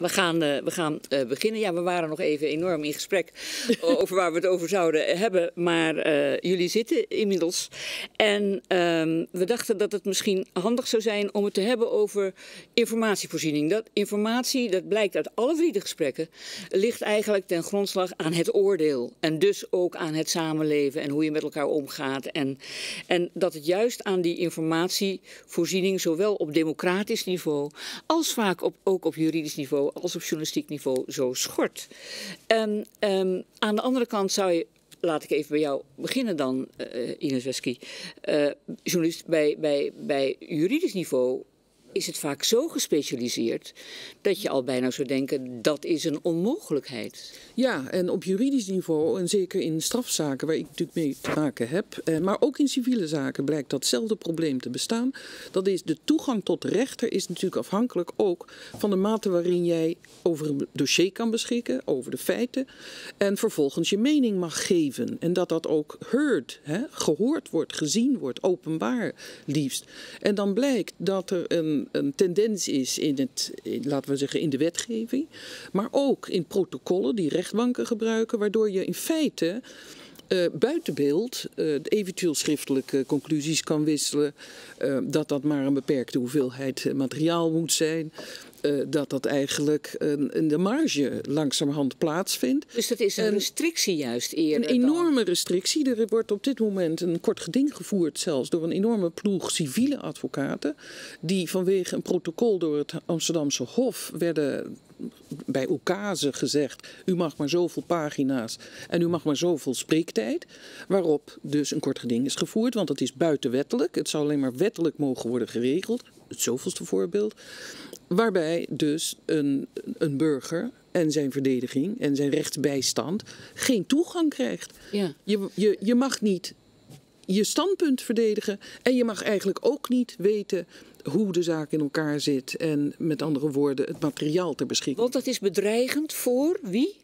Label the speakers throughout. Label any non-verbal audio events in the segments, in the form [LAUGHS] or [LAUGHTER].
Speaker 1: We gaan, uh, we gaan uh, beginnen. Ja, we waren nog even enorm in gesprek [LAUGHS] over waar we het over zouden hebben. Maar uh, jullie zitten inmiddels. En ehm, we dachten dat het misschien handig zou zijn om het te hebben over informatievoorziening. Dat informatie, dat blijkt uit alle drie de gesprekken, ligt eigenlijk ten grondslag aan het oordeel. En dus ook aan het samenleven en hoe je met elkaar omgaat. En, en dat het juist aan die informatievoorziening, zowel op democratisch niveau als vaak op, ook op juridisch niveau als op journalistiek niveau zo schort. En um, aan de andere kant zou je laat ik even bij jou beginnen dan, uh, Ines Wesky. Uh, journalist bij, bij, bij juridisch niveau is het vaak zo gespecialiseerd dat je al bijna zou denken dat is een onmogelijkheid.
Speaker 2: Ja, en op juridisch niveau, en zeker in strafzaken waar ik natuurlijk mee te maken heb, eh, maar ook in civiele zaken blijkt datzelfde probleem te bestaan. Dat is de toegang tot de rechter is natuurlijk afhankelijk ook van de mate waarin jij over een dossier kan beschikken, over de feiten, en vervolgens je mening mag geven. En dat dat ook heard, hè, gehoord wordt, gezien wordt, openbaar liefst. En dan blijkt dat er een een, tendens is in het, laten we zeggen, in de wetgeving, maar ook in protocollen die rechtbanken gebruiken, waardoor je in feite uh, buiten beeld uh, eventueel schriftelijke conclusies kan wisselen. Uh, dat dat maar een beperkte hoeveelheid materiaal moet zijn. Dat dat eigenlijk in de marge langzamerhand plaatsvindt.
Speaker 1: Dus dat is een restrictie juist eerder?
Speaker 2: Een enorme restrictie. Er wordt op dit moment een kort geding gevoerd zelfs door een enorme ploeg civiele advocaten. Die vanwege een protocol door het Amsterdamse Hof werden bij Oekase gezegd: u mag maar zoveel pagina's en u mag maar zoveel spreektijd. Waarop dus een kort geding is gevoerd, want het is buitenwettelijk. Het zou alleen maar wettelijk mogen worden geregeld. Het zoveelste voorbeeld. Waarbij dus een, een burger en zijn verdediging en zijn rechtsbijstand geen toegang krijgt. Ja. Je, je, je mag niet je standpunt verdedigen en je mag eigenlijk ook niet weten hoe de zaak in elkaar zit en met andere woorden het materiaal ter beschikking.
Speaker 1: Want dat is bedreigend voor wie?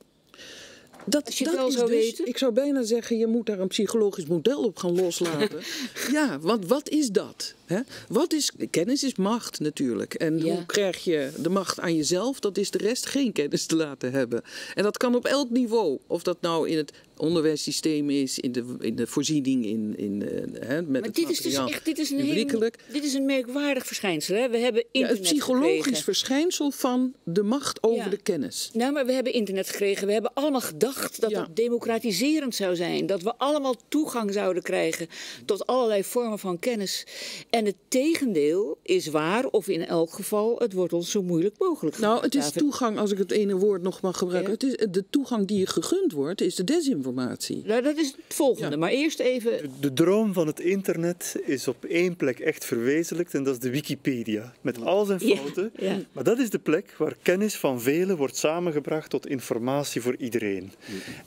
Speaker 2: Dat, Als je dat wel zou dus, weten? Ik zou bijna zeggen, je moet daar een psychologisch model op gaan loslaten. [LAUGHS] ja, want wat is dat? Hè? Wat is, kennis is macht natuurlijk. En hoe krijg je de macht aan jezelf? Dat is de rest geen kennis te laten hebben. En dat kan op elk niveau. Of dat nou in het onderwijssysteem is, in de, in de voorziening, in, in, uh, hè, met maar
Speaker 1: dit is dus echt dit is een, dit is een merkwaardig verschijnsel. Hè? We hebben internet
Speaker 2: ja, Het psychologisch
Speaker 1: gekregen.
Speaker 2: verschijnsel van de macht over ja. de kennis.
Speaker 1: Nou, maar we hebben internet gekregen. We hebben allemaal gedacht dat ja. het democratiserend zou zijn. Dat we allemaal toegang zouden krijgen tot allerlei vormen van kennis. En het tegendeel is waar, of in elk geval, het wordt ons zo moeilijk mogelijk
Speaker 2: Nou, het is toegang, als ik het ene woord nog mag gebruiken. Het is, de toegang die je gegund wordt, is de desinformatie.
Speaker 1: Nou, dat is het volgende, maar eerst even...
Speaker 3: De, de, droom van het internet is op één plek echt verwezenlijkt en dat is de Wikipedia. Met al zijn fouten. Ja, maar dat is de plek waar kennis van velen wordt samengebracht tot informatie voor iedereen.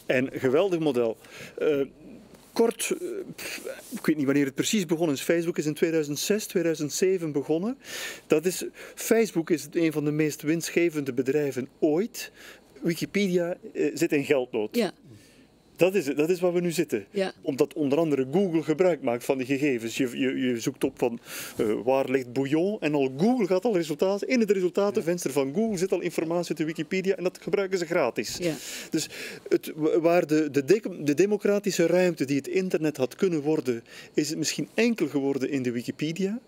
Speaker 3: En geweldig model. Uh, kort, eh, ik weet niet wanneer het precies begonnen is. Facebook is in 2006, 2007 begonnen. Dat is, Facebook is een van de meest winstgevende bedrijven ooit. Wikipedia eh, zit in geldnood. Ja. Dat is, dat is waar we nu zitten. Ja. Omdat onder andere Google gebruik maakt van die gegevens. Je, je, je zoekt op van uh, waar ligt bouillon en al Google gaat al resultaten. In het resultatenvenster van Google zit al informatie uit de Wikipedia en dat gebruiken ze gratis. Ja. Dus het, waar de, de, de, de, democratische ruimte die het internet had kunnen worden, is het misschien enkel geworden in de Wikipedia.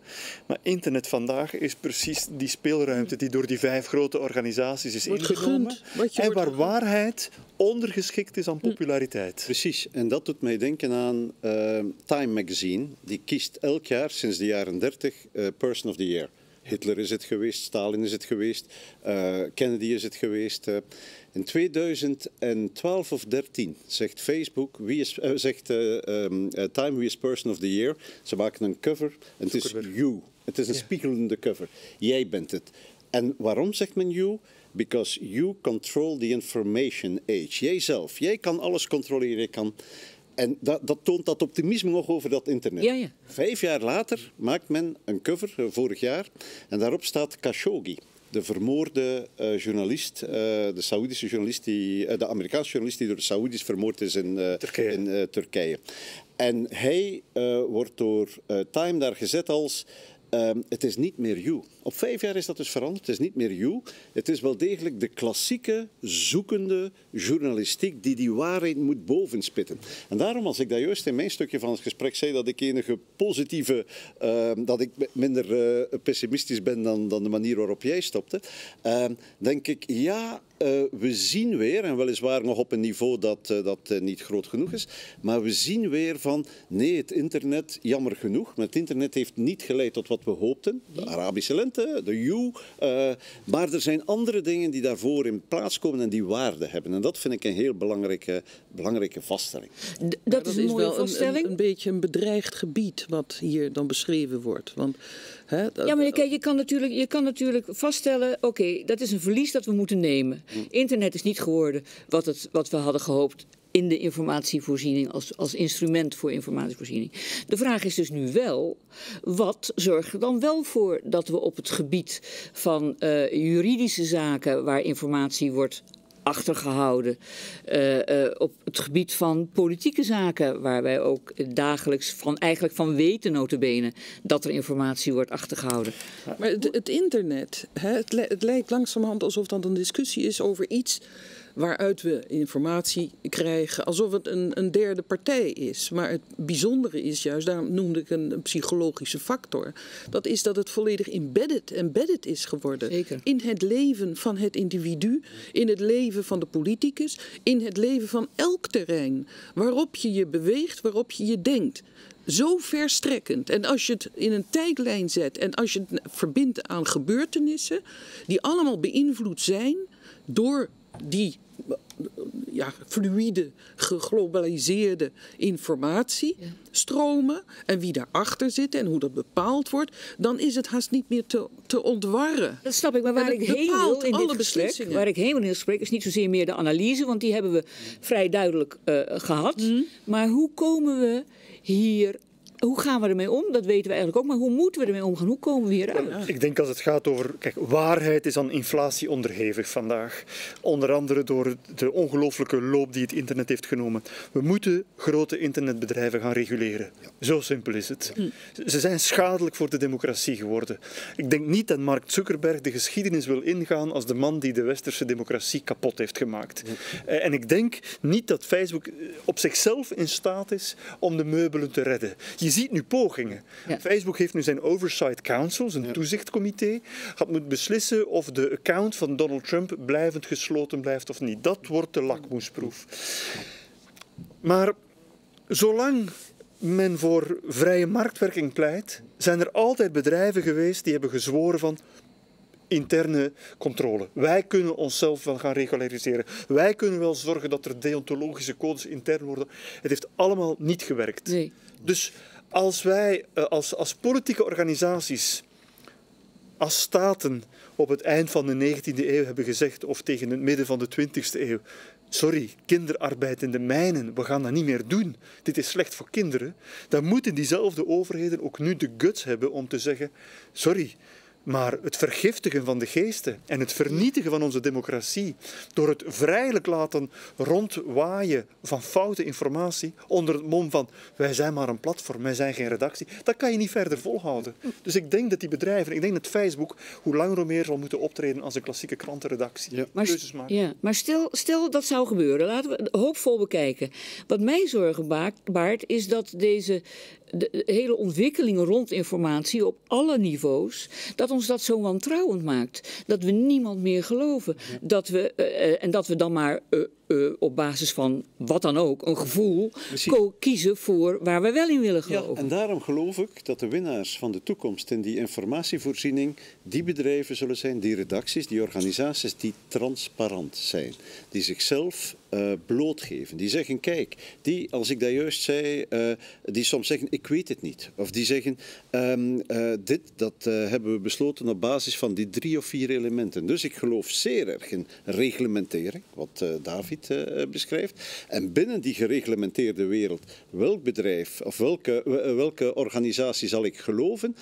Speaker 3: Maar internet vandaag is precies die speelruimte die door die vijf grote organisaties is wordt ingenomen. Gegund, en waar waarheid ondergeschikt is aan hm. populariteit.
Speaker 4: Precies, en dat doet mij denken aan uh, Time Magazine. Die kiest elk jaar sinds de jaren 30 uh, eh, Person of the Year. Hitler is het geweest, Stalin is het geweest, uh, Kennedy is het geweest. in 2012 of 13 zegt Facebook, wie is, zegt um, Time Wie is Person of the Year. Ze maken een cover en het is you. Het is een ja. spiegelende cover. Jij bent het. En waarom zegt men you? Because you control the information age. Jijzelf. Jij kan alles controleren. Je kan... En dat, dat, toont dat optimisme nog over dat internet. Ja, ja. Vijf jaar later maakt men een cover, eh, vorig jaar, en daarop staat Khashoggi. De vermoorde uh, journalist, uh, de Saoedische journalist, die, uh, de Amerikaanse journalist die door de Saoedi's vermoord is in Turkije. In, Turkije. En hij wordt door Time daar gezet als: het is niet meer you Op vijf jaar is dat dus veranderd. Het is niet meer you. Het is wel degelijk de klassieke zoekende journalistiek die die waarheid moet bovenspitten. En daarom, als ik dat juist in mijn stukje van het gesprek zei dat ik enige positieve, uh, dat ik minder uh, pessimistisch ben dan, dan de manier waarop jij stopte, uh, denk ik ja, uh, we zien weer, en weliswaar nog op een niveau dat, uh, dat uh, niet groot genoeg is, maar we zien weer van nee, het internet, jammer genoeg, maar het internet heeft niet geleid tot wat we hoopten. De Arabische lente, de U. maar er zijn andere dingen die daarvoor in plaats komen en die waarde hebben. En dat vind ik een heel belangrijke, belangrijke vaststelling.
Speaker 1: D dat, is een mooie
Speaker 2: wel
Speaker 1: vaststelling.
Speaker 2: Een, een, een beetje een bedreigd gebied wat hier dan beschreven wordt. Want Hè, dat,
Speaker 1: ja, maar kijk, je kan natuurlijk, je kan natuurlijk vaststellen: oké, okay, dat is een verlies dat we moeten nemen. Mm. Internet is niet geworden wat, het, wat we hadden gehoopt in de informatievoorziening als, als instrument voor informatievoorziening. De vraag is dus nu wel, wat zorgt er dan wel voor dat we op het gebied van uh, juridische zaken waar informatie wordt achtergehouden. Uh, uh, op het gebied van politieke zaken, waar wij ook dagelijks van, eigenlijk van weten, notabene, dat er informatie wordt achtergehouden.
Speaker 2: Maar het, het internet, hè, het, het lijkt langzamerhand alsof dat een discussie is over iets waaruit we informatie krijgen, alsof het een, een, derde partij is. Maar het bijzondere is juist, daarom noemde ik een, een, psychologische factor, dat is dat het volledig embedded, embedded is geworden
Speaker 1: Zeker.
Speaker 2: in het leven van het individu, in het leven van de politicus, in het leven van elk terrein waarop je je beweegt, waarop je je denkt zo verstrekkend. En als je het in een tijdlijn zet en als je het verbindt aan gebeurtenissen die allemaal beïnvloed zijn door die ja, fluïde, geglobaliseerde informatiestromen en wie daarachter zit en hoe dat bepaald wordt, dan is het haast niet meer te, te ontwarren.
Speaker 1: Dat snap ik, maar waar ik heen wil in dit gesprek, waar ik heen wil in gesprek, is niet zozeer meer de analyse, want die hebben we vrij duidelijk uh, gehad. Mm. Maar hoe komen we hier hoe gaan we ermee om? Dat weten we eigenlijk ook. Maar hoe moeten we ermee omgaan? Hoe komen we hieruit?
Speaker 3: Ik denk als het gaat over... Kijk, waarheid is aan inflatie onderhevig vandaag. Onder andere door de ongelooflijke loop die het internet heeft genomen. We moeten grote internetbedrijven gaan reguleren. Zo simpel is het. Hm. Ze zijn schadelijk voor de democratie geworden. Ik denk niet dat Mark Zuckerberg de geschiedenis wil ingaan als de man die de westerse democratie kapot heeft gemaakt. Hm. En ik denk niet dat Facebook op zichzelf in staat is om de meubelen te redden. Je ziet nu pogingen. Ja. Facebook heeft nu zijn Oversight Council, zijn ja. toezichtcomité, gaat moet beslissen of de account van Donald Trump blijvend gesloten blijft of niet. Dat wordt de lakmoesproef. Maar zolang men voor vrije marktwerking pleit, zijn er altijd bedrijven geweest die hebben gezworen van interne controle. Wij kunnen onszelf wel gaan regulariseren. Wij kunnen wel zorgen dat er deontologische codes intern worden. Het heeft allemaal niet gewerkt.
Speaker 1: Nee.
Speaker 3: Dus als wij als, als politieke organisaties, als staten op het eind van de 19e eeuw hebben gezegd, of tegen het midden van de 20e eeuw, sorry, kinderarbeid in de mijnen, we gaan dat niet meer doen. Dit is slecht voor kinderen. Dan moeten diezelfde overheden ook nu de guts hebben om te zeggen, sorry, maar het vergiftigen van de geesten en het vernietigen van onze democratie door het vrijelijk laten rondwaaien van foute informatie onder het mom van wij zijn maar een platform, wij zijn geen redactie, dat kan je niet verder volhouden. Dus ik denk dat die bedrijven, ik denk dat Facebook hoe langer hoe meer zal moeten optreden als een klassieke krantenredactie.
Speaker 1: Ja. Maar, ja, maar stel, stel dat zou gebeuren, laten we hoopvol bekijken. Wat mij zorgen baart is dat deze de hele ontwikkelingen rond informatie op alle niveaus, dat ons dat zo wantrouwend maakt. Dat we niemand meer geloven. Dat we, uh, en dat we dan maar uh, uh, op basis van wat dan ook, een gevoel, kiezen voor waar we wel in willen geloven.
Speaker 4: Ja, en daarom geloof ik dat de winnaars van de toekomst in die informatievoorziening die bedrijven zullen zijn, die redacties, die organisaties die transparant zijn. Die zichzelf uh, blootgeven. Die zeggen, kijk, die, als ik dat juist zei, uh, die soms zeggen, ik weet het niet. Of die zeggen, um, uh, dit, dat hebben we besloten op basis van die drie of vier elementen. Dus ik geloof zeer erg in reglementering, wat David beschrijft. En binnen die gereglementeerde wereld, welk bedrijf of welke, welke organisatie zal ik geloven?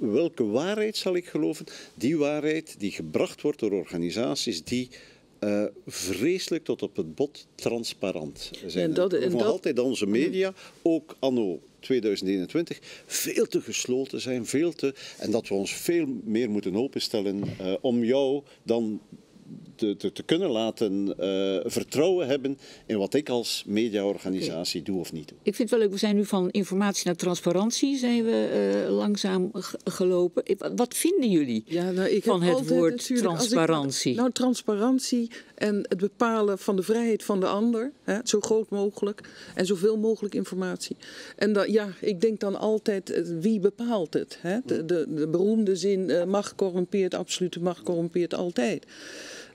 Speaker 4: welke waarheid zal ik geloven? Die waarheid die gebracht wordt door organisaties die uh, vreselijk tot op het bot transparant zijn. En dat, en dat, altijd onze media, ook anno 2021 veel te gesloten zijn, veel te, en dat we ons veel meer moeten openstellen uh, om jou dan te, te, te kunnen laten uh, vertrouwen hebben in wat ik als mediaorganisatie okay. doe of niet doe.
Speaker 1: Ik vind het wel leuk, we zijn nu van informatie naar transparantie zijn we uh, langzaam gelopen. Wat vinden jullie ja, nou, ik van het woord transparantie?
Speaker 2: Ik, nou, transparantie en het bepalen van de vrijheid van de ander, hè, zo groot mogelijk en zoveel mogelijk informatie. En dat, ja, ik denk dan altijd, wie bepaalt het? Hè? De, de, de beroemde zin, uh, macht corrumpeert, absolute macht corrumpeert altijd.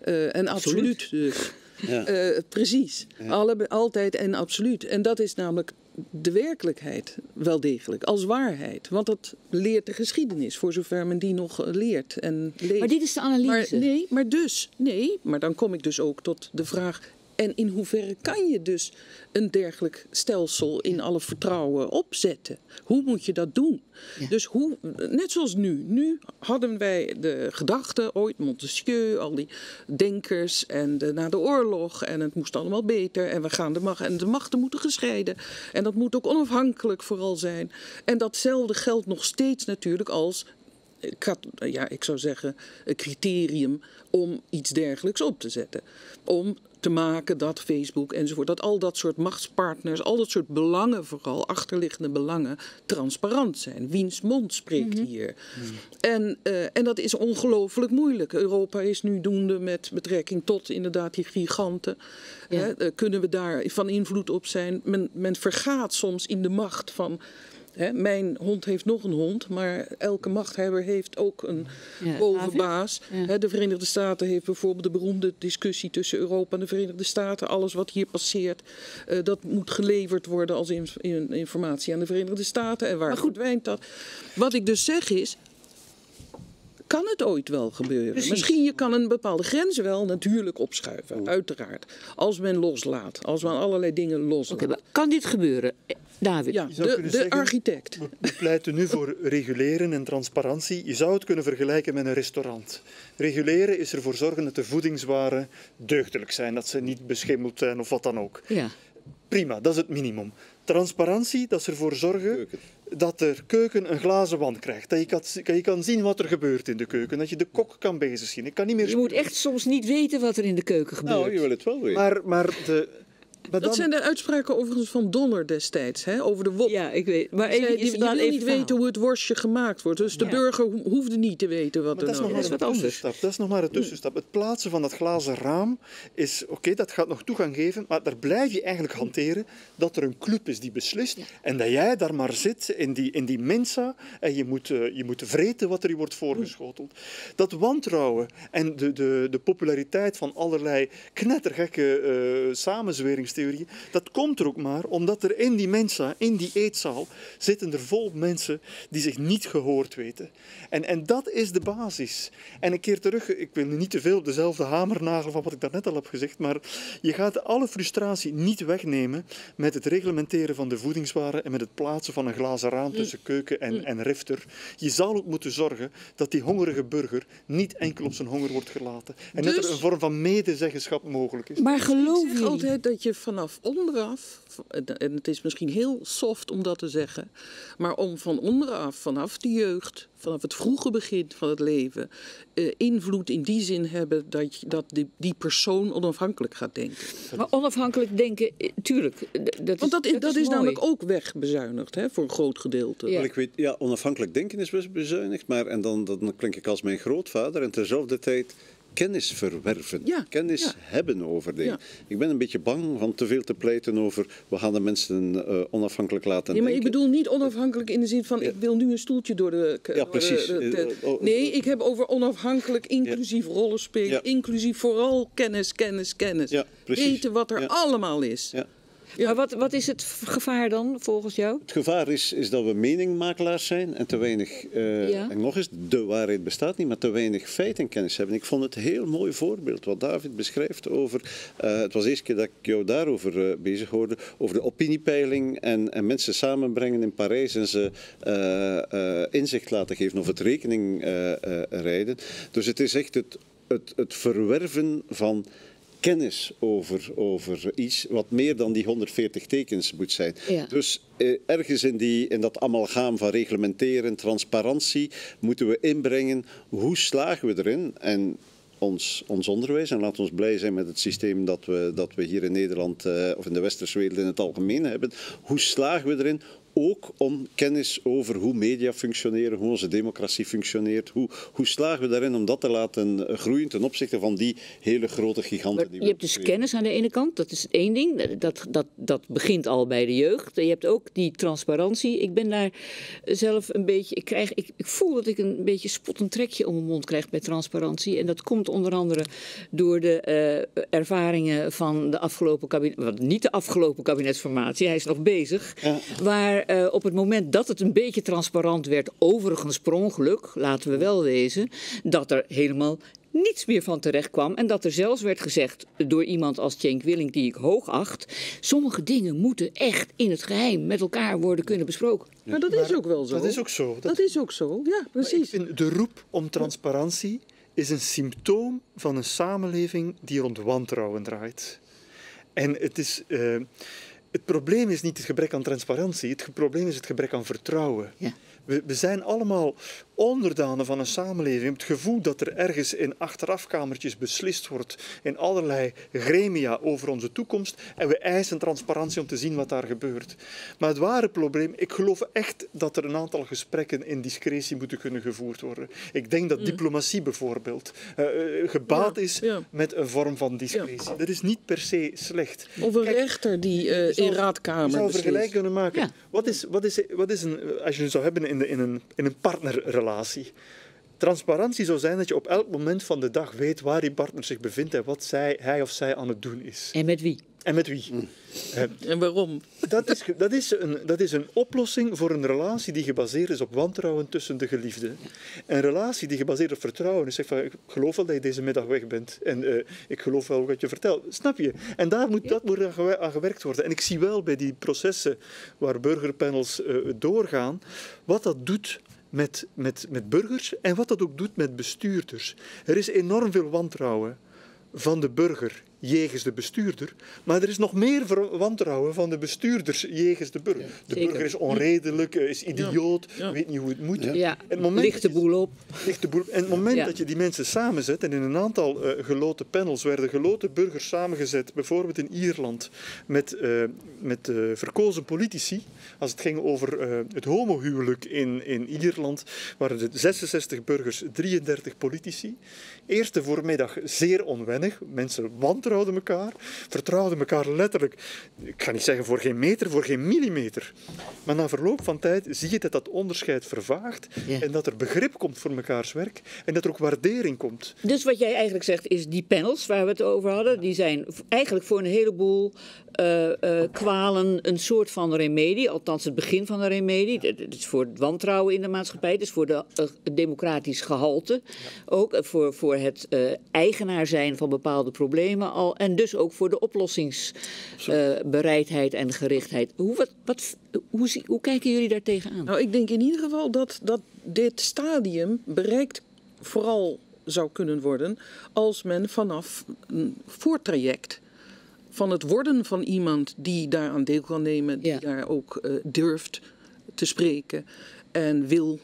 Speaker 2: Uh, en absoluut, absoluut dus. Ja. Uh, precies. Ja. Alle, altijd en absoluut. En dat is namelijk de werkelijkheid wel degelijk, als waarheid. Want dat leert de geschiedenis, voor zover men die nog leert en leest.
Speaker 1: Maar dit is de analyse.
Speaker 2: Maar, nee, maar dus, nee, maar dan kom ik dus ook tot de vraag... En in hoeverre kan je dus een dergelijk stelsel in alle vertrouwen opzetten? Hoe moet je dat doen? Ja. Dus hoe, net zoals nu. Nu hadden wij de gedachte, ooit Montesquieu, al die denkers en de, na de oorlog. En het moest allemaal beter. En we gaan de macht. En de machten moeten gescheiden. En dat moet ook onafhankelijk vooral zijn. En datzelfde geldt nog steeds natuurlijk als ik, had, ja, ik zou zeggen, een criterium om iets dergelijks op te zetten. Om te maken dat Facebook enzovoort, dat al dat soort machtspartners, al dat soort belangen, vooral achterliggende belangen, transparant zijn. Wiens mond spreekt mm -hmm. hier? Mm -hmm. En, uh, en dat is ongelooflijk moeilijk. Europa is nu doende met betrekking tot inderdaad die giganten. Ja. Hè, uh, kunnen we daar van invloed op zijn? Men, men vergaat soms in de macht van Hè, mijn hond heeft nog een hond, maar elke machthebber heeft ook een ja, bovenbaas. Ja. Hè, de Verenigde Staten heeft bijvoorbeeld de beroemde discussie tussen Europa en de Verenigde Staten. Alles wat hier passeert, uh, dat moet geleverd worden als in, in, informatie aan de Verenigde Staten. En waar maar goed, verdwijnt dat? Wat ik dus zeg is, kan het ooit wel gebeuren. Precies. Misschien je kan een bepaalde grens wel natuurlijk opschuiven, oh. uiteraard. Als men loslaat, als men allerlei dingen loslaat.
Speaker 1: Okay, kan dit gebeuren? David,
Speaker 2: ja, de, de zeggen, architect.
Speaker 3: We pleiten nu voor [LAUGHS] reguleren en transparantie. Je zou het kunnen vergelijken met een restaurant. Reguleren is ervoor zorgen dat de voedingswaren deugdelijk zijn, dat ze niet beschimmeld zijn of wat dan ook.
Speaker 1: Ja.
Speaker 3: Prima, dat is het minimum. Transparantie, dat is ervoor zorgen keuken. dat de keuken een glazen wand krijgt. Dat je, kan, je kan zien wat er gebeurt in de keuken. Dat je de kok kan bezig zien. Ik kan niet meer
Speaker 1: je moet echt soms niet weten wat er in de keuken gebeurt.
Speaker 4: Nou, je wil het wel weten.
Speaker 3: Maar, maar de,
Speaker 2: maar dat zijn de uitspraken overigens van Donner destijds, hè, over de wop.
Speaker 1: Ja, ik weet. Maar even,
Speaker 2: je, je wil niet weten hoe het worstje gemaakt wordt. Dus de ja. burger hoefde niet te weten wat
Speaker 3: maar
Speaker 2: er
Speaker 3: dat nou
Speaker 2: is.
Speaker 3: Nog maar een tussenstap. Dat is nog maar een tussenstap. Het plaatsen van dat glazen raam is, oké, okay, dat gaat nog toegang geven, maar daar blijf je eigenlijk hanteren dat er een club is die beslist ja. en dat jij daar maar zit in die, in die mensa en je moet, uh, je moet vreten wat er je wordt voorgeschoteld. Dat wantrouwen en de, de, de populariteit van allerlei knettergekke uh, samenzweringstheorieën, dat komt er ook maar omdat er in die mensa, in die eetzaal, zitten er vol mensen die zich niet gehoord weten. En, en dat is de basis. En een keer terug, ik wil niet te veel op dezelfde hamernagel van wat ik daarnet al heb gezegd, maar je gaat alle frustratie niet wegnemen met het reglementeren van de voedingswaren en met het plaatsen van een glazen raam tussen keuken en, en rifter. Je zal ook moeten zorgen dat die hongerige burger niet enkel op zijn honger wordt gelaten. En dus, dat er een vorm van medezeggenschap mogelijk is.
Speaker 2: Maar geloof je altijd dat je vanaf onderaf, en het is misschien heel soft om dat te zeggen, maar om van onderaf, vanaf de jeugd, vanaf het vroege begin van het leven, uh, invloed in die zin hebben dat, dat die, die persoon onafhankelijk gaat denken.
Speaker 1: Maar onafhankelijk denken, tuurlijk. Dat
Speaker 2: Want dat
Speaker 1: is,
Speaker 2: dat, dat
Speaker 1: is,
Speaker 2: is namelijk ook wegbezuinigd hè, voor een groot gedeelte.
Speaker 4: Ja. Ik weet, ja, onafhankelijk denken is best bezuinigd, maar en dan, dan klink ik als mijn grootvader en terzelfde tijd kennis verwerven,
Speaker 2: ja,
Speaker 4: kennis
Speaker 2: ja.
Speaker 4: hebben over dingen.
Speaker 2: Ja.
Speaker 4: Ik ben een beetje bang van te veel te pleiten over we gaan de mensen uh, onafhankelijk laten
Speaker 2: nee, maar
Speaker 4: denken.
Speaker 2: ik bedoel niet onafhankelijk in de zin van ik wil nu een stoeltje door de...
Speaker 4: Ja, precies.
Speaker 2: De, de, de, oh, nee, ik heb over onafhankelijk, inclusief rollen spelen, inclusief vooral kennis, kennis, kennis. Weten wat er allemaal is.
Speaker 1: Ja. Maar wat, wat is het gevaar dan volgens jou?
Speaker 4: Het gevaar is, is dat we meningmakelaars zijn en te weinig, uh, ja. en nog eens, de waarheid bestaat niet, maar te weinig feitenkennis hebben. Ik vond het een heel mooi voorbeeld wat David beschrijft over, uh, het was de eerste keer dat ik jou daarover uh, bezig hoorde, over de opiniepeiling en, en mensen samenbrengen in Parijs en ze inzicht laten geven of het rekening rijden. Dus het is echt het, het, het verwerven van kennis over, over iets wat meer dan die 140 tekens moet zijn. Dus eh, ergens in, die, in dat amalgaam van reglementeren, transparantie, moeten we inbrengen hoe slagen we erin. En ons, ons onderwijs. En laten we blij zijn met het systeem dat we, dat we hier in Nederland uh, of in de westerse wereld in het algemeen hebben. Hoe slagen we erin ook om kennis over hoe media functioneren, hoe onze democratie functioneert. Hoe, hoe slagen we daarin om dat te laten eh, groeien ten opzichte van die hele grote giganten?
Speaker 1: die we je hebt dus kennis aan de ene kant, dat is één ding. Dat, dat, dat begint al bij de jeugd. Je hebt ook die transparantie. Ik ben daar zelf een beetje, ik, krijg, ik, ik voel dat ik een beetje spot een trekje om mijn mond krijg bij transparantie. En dat komt onder andere door de uh, ervaringen van de afgelopen kabinet, niet de afgelopen kabinetsformatie, hij is nog bezig, ja. waar uh, op het moment dat het een beetje transparant werd, overigens per ongeluk, laten we wel wezen, dat er helemaal niets meer van terecht kwam. En dat er zelfs werd gezegd door iemand als Cenk Willing, die ik hoog acht, sommige dingen moeten echt in het geheim met elkaar worden kunnen besproken.
Speaker 2: Maar dat is ook wel zo.
Speaker 3: Dat is ook zo.
Speaker 2: Dat, dat is ook zo, ja, precies.
Speaker 3: de roep om transparantie is een symptoom van een samenleving die rond wantrouwen draait. En het is. Uh, het probleem is niet het gebrek aan transparantie, het probleem is het gebrek aan vertrouwen. Ja. We, we, zijn allemaal onderdanen van een samenleving. Je hebt het gevoel dat er ergens in achterafkamertjes beslist wordt in allerlei gremia over onze toekomst en we eisen transparantie om te zien wat daar gebeurt. Maar het ware probleem, ik geloof echt dat er een aantal gesprekken in discretie moeten kunnen gevoerd worden. Ik denk dat mm. diplomatie bijvoorbeeld uh, gebaat is met een vorm van discretie. Dat is niet per se slecht.
Speaker 2: Of een rechter die uh, in raadkamer Je
Speaker 3: zou vergelijk kunnen maken. Wat, is, wat, is, wat is een, als je het zou hebben in, de, in, een, in een partnerrelatie, Transparantie zou zijn dat je op elk moment van de dag weet waar die partner zich bevindt en wat zij, hij of zij aan het doen is.
Speaker 1: En met wie?
Speaker 3: En met wie? Mm.
Speaker 2: en waarom?
Speaker 3: Dat is, dat, is een, dat is een oplossing voor een relatie die gebaseerd is op wantrouwen tussen de geliefden. Een relatie die gebaseerd op vertrouwen is, zegt van, ik geloof wel dat je deze middag weg bent. En uh, ik geloof wel wat je vertelt. Snap je? En daar moet, dat moet aan gewerkt worden. En ik zie wel bij die processen waar burgerpanels uh, doorgaan, wat dat doet met, met, met burgers en wat dat ook doet met bestuurders. Er is enorm veel wantrouwen van de burger jegens de bestuurder, maar er is nog meer wantrouwen van de bestuurders jegens de burger. de burger is onredelijk, is idioot, weet niet hoe het moet.
Speaker 1: Ja. Het moment ligt de boel op.
Speaker 3: Ligt de boel op. En het moment dat je die mensen samenzet, en in een aantal uh, geloten panels werden geloten burgers samengezet, bijvoorbeeld in Ierland, met, uh, met uh, verkozen politici, als het ging over het homohuwelijk in, in Ierland, waren het 66 burgers, 33 politici. Eerste voormiddag zeer onwennig, mensen wantrouwen vertrouwden elkaar, vertrouwden elkaar letterlijk, ik ga niet zeggen voor geen meter, voor geen millimeter. Maar na verloop van tijd zie je dat dat onderscheid vervaagt en dat er begrip komt voor mekaars werk en dat er ook waardering komt.
Speaker 1: Dus wat jij eigenlijk zegt is die panels waar we het over hadden, die zijn eigenlijk voor een heleboel uh, uh, kwalen een soort van remedie, althans het begin van een remedie. Het is voor het wantrouwen in de maatschappij, het is voor de, uh, democratisch gehalte, ook voor, voor het eigenaar zijn van bepaalde problemen al, en dus ook voor de oplossingsbereidheid en gerichtheid. Hoe, wat, wat, hoe, hoe kijken jullie daar tegenaan?
Speaker 2: Nou, ik denk in ieder geval dat, dat dit stadium bereikt vooral zou kunnen worden als men vanaf een voortraject van het worden van iemand die daaraan deel kan nemen, die daar ook uh, durft te spreken en wil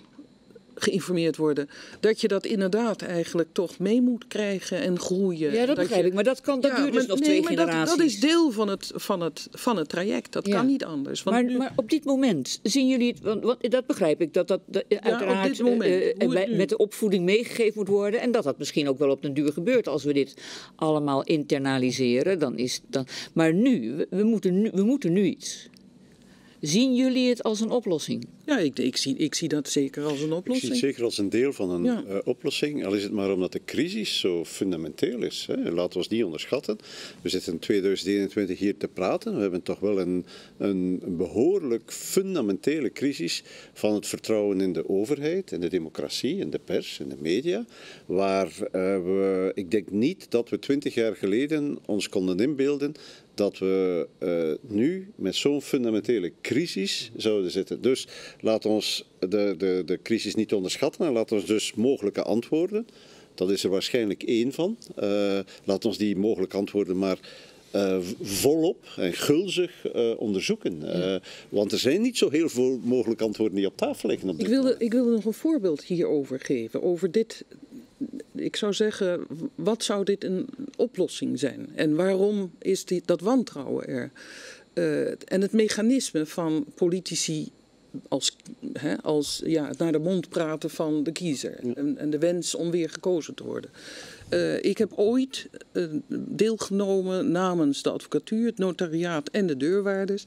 Speaker 2: geïnformeerd worden, dat je dat inderdaad eigenlijk toch mee moet krijgen en groeien.
Speaker 1: Ja, dat, begrijp ik, maar dat, kan, dat ja, duurt dus nog nee, twee generaties.
Speaker 2: Dat, dat, is deel van het, van het, van het traject, dat kan niet anders.
Speaker 1: Want maar, nu... maar, op dit moment, zien jullie het, want, want dat begrijp ik, dat dat, dat uiteraard moment, uh, met de opvoeding meegegeven moet worden en dat dat misschien ook wel op den duur gebeurt als we dit allemaal internaliseren. Dan is, dan, maar nu, we, we moeten nu, we moeten nu iets. Zien jullie het als een oplossing?
Speaker 2: Ja, ik, ik, zie, ik zie dat zeker als een oplossing.
Speaker 4: Ik zie het zeker als een deel van een ja. uh, oplossing, al is het maar omdat de crisis zo fundamenteel is. Hè. Laten we ons niet onderschatten. We zitten in 2021 hier te praten. We hebben toch wel een, een, behoorlijk fundamentele crisis van het vertrouwen in de overheid, in de democratie, in de pers, in de media. Waar uh, we, ik denk niet dat we twintig jaar geleden ons konden inbeelden dat we uh, nu met zo'n fundamentele crisis zouden zitten. Dus laat ons de, de, de crisis niet onderschatten en laat ons dus mogelijke antwoorden Dat is er waarschijnlijk één van. Uh, laat ons die mogelijke antwoorden maar uh, volop en gulzig uh, onderzoeken. Want er zijn niet zo heel veel mogelijke antwoorden die op tafel liggen. Op
Speaker 2: ik, wilde, ik wilde nog een voorbeeld hierover geven. Over dit, ik zou zeggen, wat zou dit een oplossing zijn? En waarom is die, dat wantrouwen er? en het mechanisme van politici als, hè, als ja, naar de mond praten van de kiezer. En, en, de wens om weer gekozen te worden. Uh, ik heb ooit uh, deelgenomen namens de advocatuur, het notariaat en de deurwaarders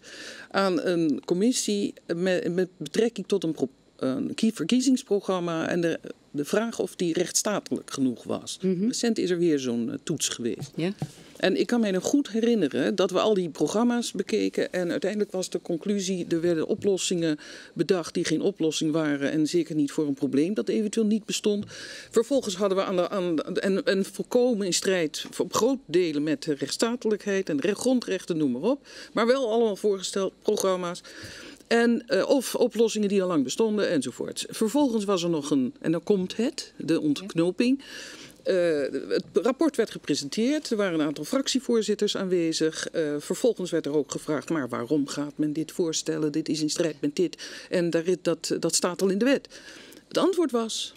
Speaker 2: aan een commissie met, met betrekking tot een, een verkiezingsprogramma en de, de vraag of die rechtsstatelijk genoeg was. Mm -hmm. Recent is er weer zo'n uh, toets geweest. Ja. En ik kan mij nog goed herinneren dat we al die programma's bekeken. En uiteindelijk was de conclusie: er werden oplossingen bedacht die geen oplossing waren. En zeker niet voor een probleem dat eventueel niet bestond. Vervolgens hadden we aan de, aan en, en volkomen in strijd op groot delen met de rechtsstatelijkheid en grondrechten, noem maar op. Maar wel allemaal voorgesteld programma's. En, uh, of oplossingen die al lang bestonden enzovoort. Vervolgens was er nog een, en dan komt het, de ontknoping. Uh, het rapport werd gepresenteerd, er waren een aantal fractievoorzitters aanwezig. Uh, vervolgens werd er ook gevraagd, maar waarom gaat men dit voorstellen? Dit is in strijd met dit en dat, dat staat al in de wet. Het antwoord was,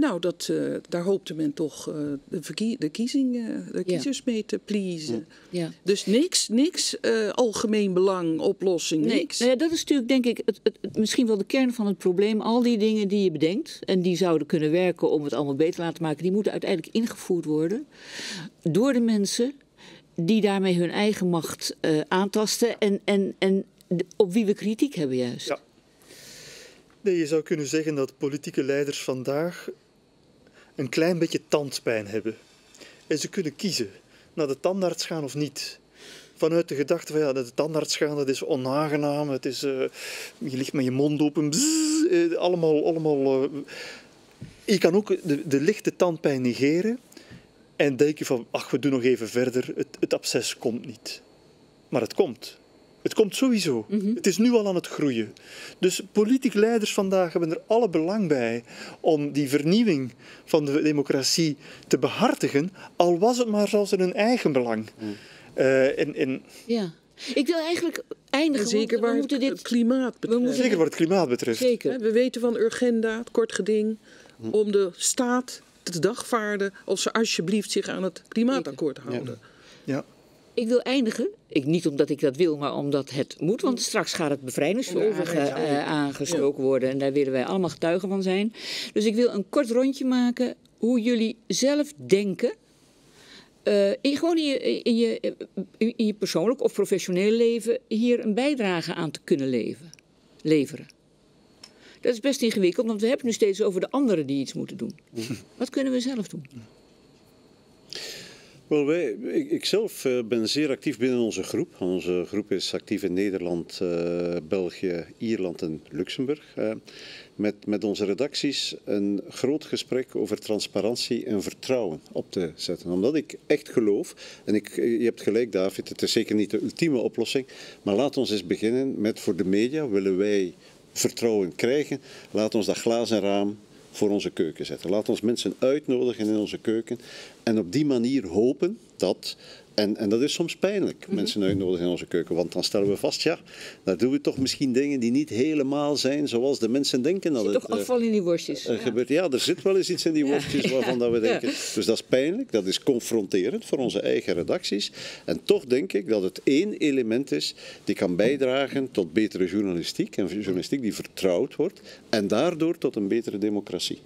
Speaker 2: nou, dat, uh, daar hoopte men toch uh, de, de, uh, de kiezers ja. mee te pleasen. Ja. Dus niks, niks algemeen belang, oplossing,
Speaker 1: nee.
Speaker 2: niks.
Speaker 1: Nou ja, dat is natuurlijk denk ik het, het, het, misschien wel de kern van het probleem. Al die dingen die je bedenkt en die zouden kunnen werken om het allemaal beter te laten maken, die moeten uiteindelijk ingevoerd worden door de mensen die daarmee hun eigen macht aantasten en, en, en op wie we kritiek hebben juist. Ja.
Speaker 3: Nee, je zou kunnen zeggen dat politieke leiders vandaag een klein beetje tandpijn hebben. En ze kunnen kiezen naar de tandarts gaan of niet. Vanuit de gedachte van ja, naar de tandarts gaan, dat is onaangenaam. Het is, uh, je ligt met je mond open. Uh, allemaal. allemaal uh, je kan ook de, de lichte tandpijn negeren. En denk je van, ach, we doen nog even verder. Het, het absces komt niet. Maar het komt. Het komt sowieso. Mm -hmm. Het is nu al aan het groeien. Dus politieke leiders vandaag hebben er alle belang bij om die vernieuwing van de democratie te behartigen, al was het maar zelfs in hun eigen belang. Mm. Uh, en, en...
Speaker 1: Ja. Ik wil eigenlijk eindigen.
Speaker 2: En zeker waar het, dit... het, klimaat betreft.
Speaker 3: Zeker wat het klimaat betreft.
Speaker 2: Zeker. We weten van Urgenda, het kort geding, mm. om de staat te dagvaarden of ze alsjeblieft zich aan het klimaatakkoord houden.
Speaker 3: Ja. ja.
Speaker 1: Ik wil eindigen, ik, niet omdat ik dat wil, maar omdat het moet. Want straks gaat het bevrijdingsverhoor uh, aangesproken worden. En daar willen wij allemaal getuigen van zijn. Dus ik wil een kort rondje maken hoe jullie zelf denken. Uh, in, gewoon in je, in, je, in je persoonlijk of professioneel leven hier een bijdrage aan te kunnen leven, leveren. Dat is best ingewikkeld, want we hebben het nu steeds over de anderen die iets moeten doen. Wat kunnen we zelf doen?
Speaker 4: Wel, wij, ik, zelf uh, ben zeer actief binnen onze groep. Onze groep is actief in Nederland, uh, België, Ierland en Luxemburg. Uh, met, met onze redacties een groot gesprek over transparantie en vertrouwen op te zetten. Omdat ik echt geloof, en ik, je hebt gelijk David, het is zeker niet de ultieme oplossing, maar laat ons eens beginnen met voor de media willen wij vertrouwen krijgen. Laat ons dat glazen raam voor onze keuken zetten. Laat ons mensen uitnodigen in onze keuken en op die manier hopen dat en, en, dat is soms pijnlijk, -hmm. mensen uitnodigen in onze keuken. Want dan stellen we vast, ja, daar doen we toch misschien dingen die niet helemaal zijn zoals de mensen denken. Dat
Speaker 1: er zit het, toch afval in die worstjes.
Speaker 4: Ja. Gebeurt. ja, er zit wel eens iets in die worstjes ja. waarvan dat we denken. Ja. Dus dat is pijnlijk, dat is confronterend voor onze eigen redacties. En toch denk ik dat het één element is die kan bijdragen tot betere journalistiek. En journalistiek die vertrouwd wordt. En daardoor tot een betere democratie.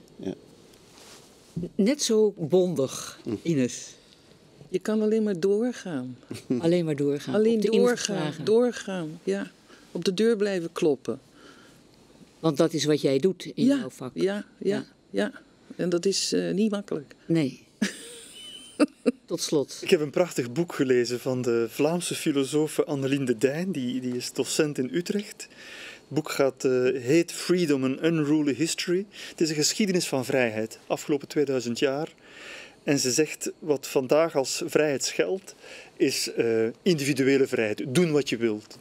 Speaker 1: Net zo bondig, Ines.
Speaker 2: Je kan alleen maar doorgaan. [LAUGHS]
Speaker 1: Alleen maar doorgaan.
Speaker 2: Alleen doorgaan, doorgaan, ja. Op de deur blijven kloppen.
Speaker 1: Want dat is wat jij doet in
Speaker 2: ja,
Speaker 1: jouw vak.
Speaker 2: Ja, ja, ja, ja. En dat is uh, niet makkelijk.
Speaker 1: Nee. [LAUGHS] Tot slot.
Speaker 3: Ik heb een prachtig boek gelezen van de Vlaamse filosoof Annelien de Dijn. Die, die is docent in Utrecht. Het boek gaat, uh, heet Freedom, an Unruly History. Het is een geschiedenis van vrijheid, afgelopen 2000 jaar. En ze zegt wat vandaag als vrijheid geldt, is uh, individuele vrijheid. Doen wat je wilt.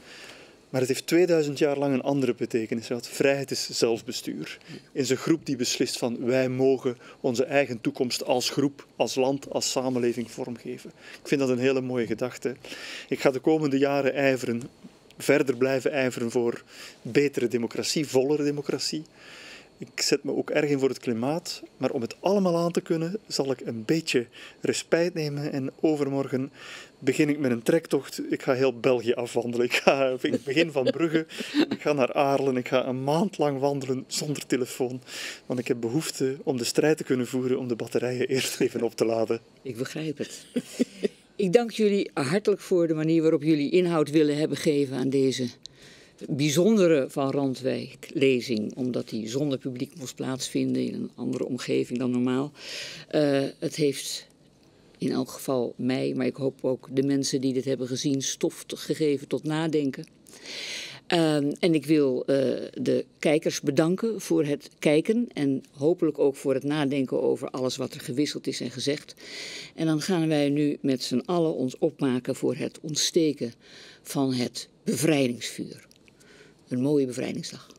Speaker 3: Maar het heeft 2000 jaar lang een andere betekenis gehad. Vrijheid is zelfbestuur. Is een groep die beslist van wij mogen onze eigen toekomst als groep, als land, als samenleving vormgeven. Ik vind dat een hele mooie gedachte. Ik ga de komende jaren ijveren, verder blijven ijveren voor betere democratie, vollere democratie. Ik zet me ook erg in voor het klimaat, maar om het allemaal aan te kunnen, zal ik een beetje respijt nemen en overmorgen begin ik met een trektocht. Ik ga heel België afwandelen. [LAUGHS] Ik, begin van Brugge, ik ga naar Aarlen, ik ga een maand lang wandelen zonder telefoon. Want ik heb behoefte om de strijd te kunnen voeren om de batterijen eerst even op te laden.
Speaker 1: Ik begrijp het. Ik dank jullie hartelijk voor de manier waarop jullie inhoud willen hebben gegeven aan deze bijzondere Van Randwijk lezing, omdat die zonder publiek moest plaatsvinden in een andere omgeving dan normaal. Uh, het heeft in elk geval mij, maar ik hoop ook de mensen die dit hebben gezien, stof gegeven tot nadenken. Uh, en ik wil uh, de kijkers bedanken voor het kijken en hopelijk ook voor het nadenken over alles wat er gewisseld is en gezegd. En dan gaan wij nu met z'n allen ons opmaken voor het ontsteken van het bevrijdingsvuur. Een mooie bevrijdingsdag.